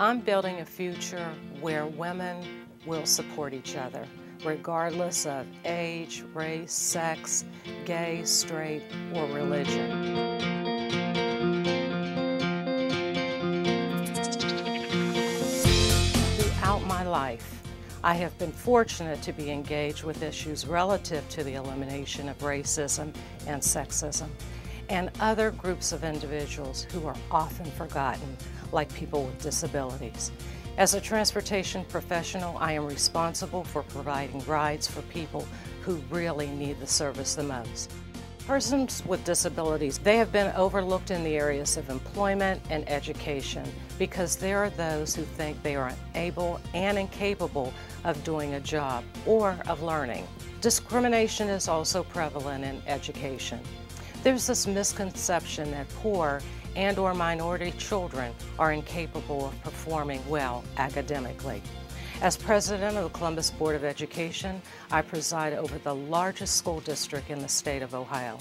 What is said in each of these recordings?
I'm building a future where women will support each other, regardless of age, race, sex, gay, straight, or religion. Throughout my life, I have been fortunate to be engaged with issues relative to the elimination of racism and sexism and other groups of individuals who are often forgotten, like people with disabilities. As a transportation professional, I am responsible for providing rides for people who really need the service the most. Persons with disabilities, they have been overlooked in the areas of employment and education because there are those who think they are unable and incapable of doing a job or of learning. Discrimination is also prevalent in education. There's this misconception that poor and or minority children are incapable of performing well academically. As president of the Columbus Board of Education, I preside over the largest school district in the state of Ohio.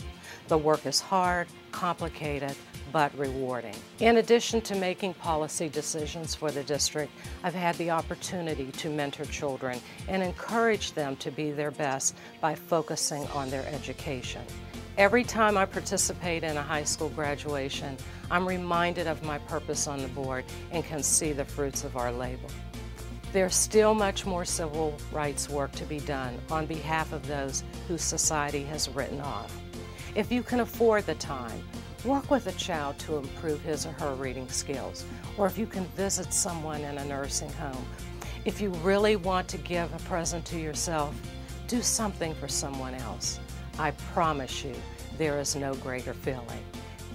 The work is hard, complicated, but rewarding. In addition to making policy decisions for the district, I've had the opportunity to mentor children and encourage them to be their best by focusing on their education. Every time I participate in a high school graduation, I'm reminded of my purpose on the board and can see the fruits of our labor. There's still much more civil rights work to be done on behalf of those whose society has written off. If you can afford the time, work with a child to improve his or her reading skills, or if you can visit someone in a nursing home. If you really want to give a present to yourself, do something for someone else. I promise you, there is no greater feeling.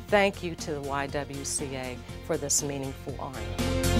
Thank you to the YWCA for this meaningful honor.